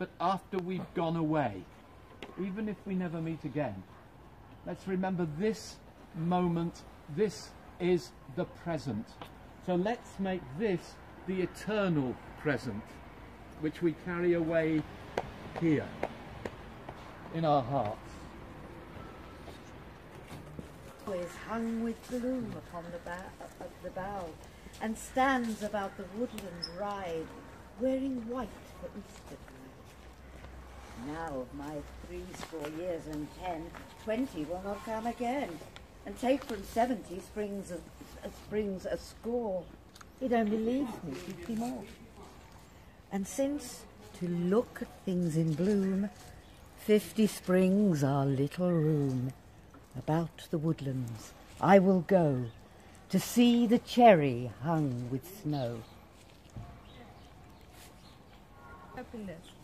but after we've gone away, even if we never meet again. Let's remember this moment, this is the present. So let's make this the eternal present, which we carry away here in our hearts. is hung with bloom upon the, bough, the bough, and stands about the woodland ride, wearing white for Easter tide. Now of my three score years and ten, twenty will not come again, and take from seventy springs a, a uh, springs a score. It only leaves me fifty more. And since to look at things in bloom, fifty springs are little room, about the woodlands I will go to see the cherry hung with snow. pilis.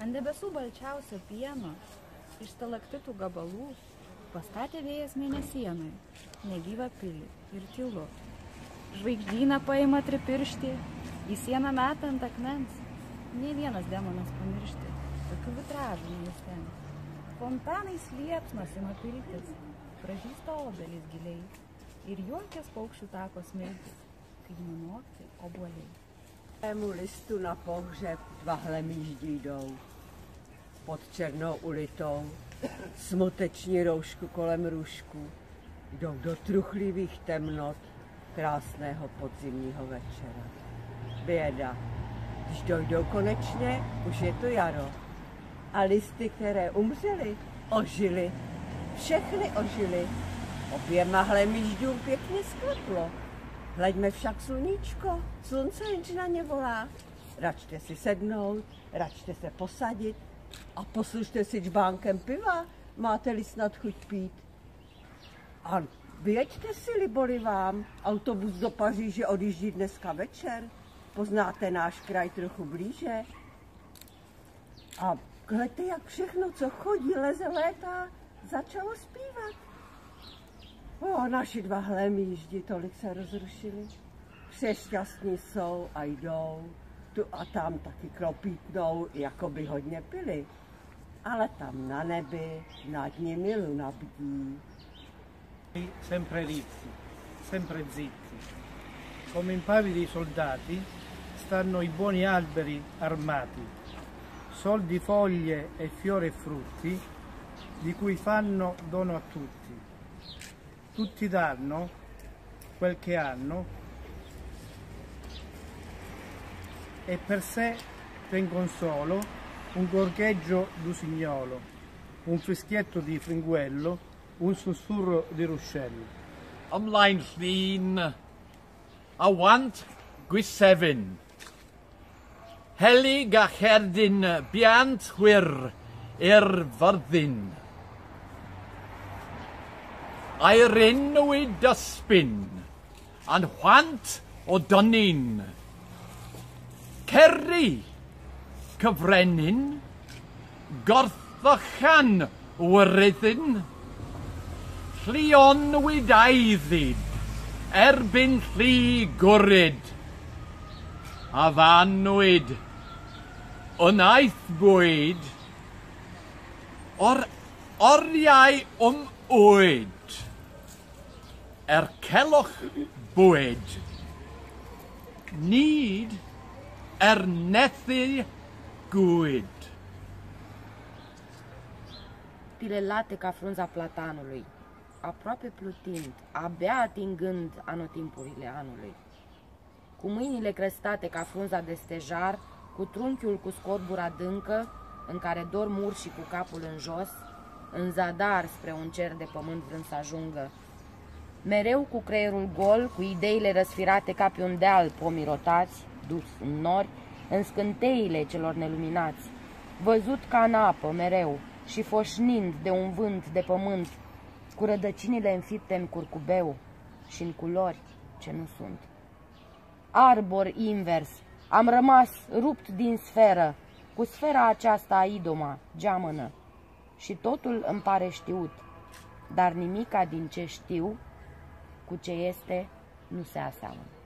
Ant debesų balčiausio pieno, iš stalaktitų gabalų, pastatė vėjas mėnesienui, negyvą pilį ir tylu. Žvaigždyną paima tripirštį, į sieną metant akmens, ne vienas demonas pamiršti, tokių vitražų neįstengs. Fontanais liepsnas ima piltis, pražįsta obelis giliai ir juokės paukščių tako smiltis, kai nunokti obuoliai. Mému listu na pohřeb dva hlemíždí jdou. Pod černou ulitou, smuteční roušku kolem růžku, jdou do truchlivých temnot krásného podzimního večera. Běda, když dojdou konečně, už je to jaro. A listy, které umřely, ožily. Všechny ožily. Oběma hlemíždům pěkně skleplo. Hleďme však sluníčko, slunce jenž na ně volá. Račte si sednout, račte se posadit a poslušte si čbánkem piva, máte-li snad chuť pít. A vyjeďte si, liboli vám, autobus do Paříže odjíždí dneska večer. Poznáte náš kraj trochu blíže. A hledajte, jak všechno, co chodí, leze, létá, začalo zpívat. O, naši dva hlemíždi tolik se rozrušili. Přešťastní jsou a jdou, tu a tam taky kropítnou, jako by hodně pili. Ale tam na nebi nad nimi luna bdí. sempre ritti, sempre zitti. Come impavidi soldati stanno i buoni alberi armati, soldi, foglie e fiori e frutti di cui fanno dono a tutti. Tutti danno quel che hanno e per sé tengono solo un gorgheggio d'usignolo, un fischietto di fringuello, un sussurro di ruscello. Ymlaen llun, a want gwysefin. Helig a cherdyn biant hwyr i'r fyrddin. A'r enwyd dysbyn, a'n hwant o dynnin. cerri, cyfrennin, gorthychan wyryddin, llion wydaiddyd, erbyn llu gwryd, a fanwyd, wnaeth bwyd, o'r oriau wm wyd, er celwch bwyd, nid er nethu gwyd. pilelate ca frunza platanului, aproape plutind, abia atingând anotimpurile anului. Cu mâinile crestate ca frunza de stejar, cu trunchiul cu scorbura adâncă, în care dorm urși cu capul în jos, în zadar spre un cer de pământ vrând să ajungă. Mereu cu creierul gol, cu ideile răsfirate ca pe un deal pomirotați, dus în nori, în scânteile celor neluminați, văzut ca în apă mereu și foșnind de un vânt de pământ, cu rădăcinile înfipte în curcubeu și în culori ce nu sunt. Arbor invers, am rămas rupt din sferă, cu sfera aceasta a idoma, geamănă, și totul îmi pare știut, dar nimica din ce știu cu ce este nu se aseamănă.